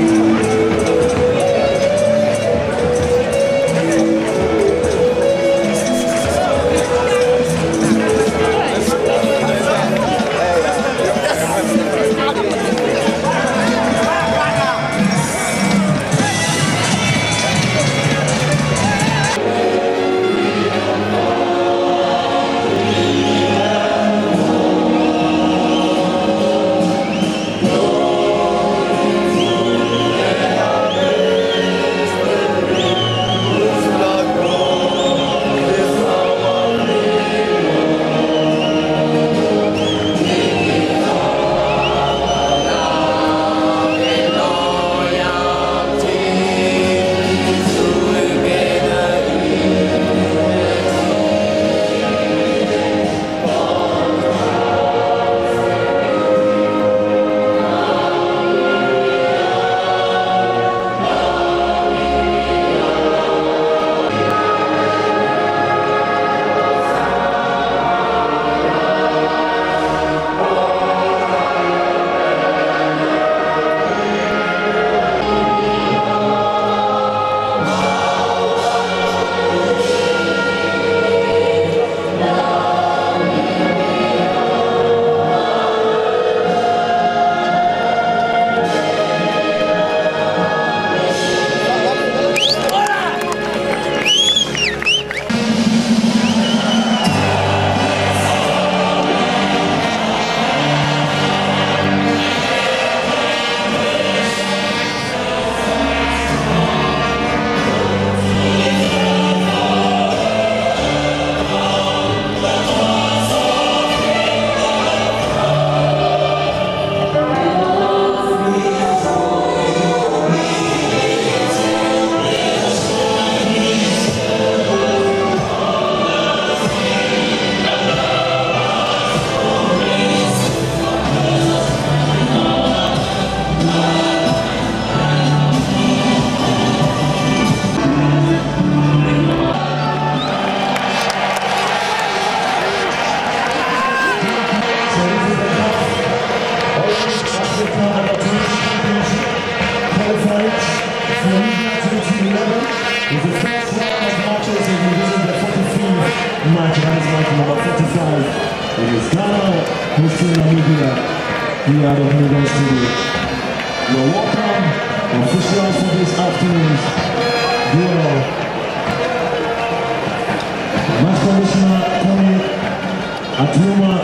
match, hosting Namibia here at the Middle Studio. You're welcome, officials for this afternoon's duel. Match Commissioner Tony Atioma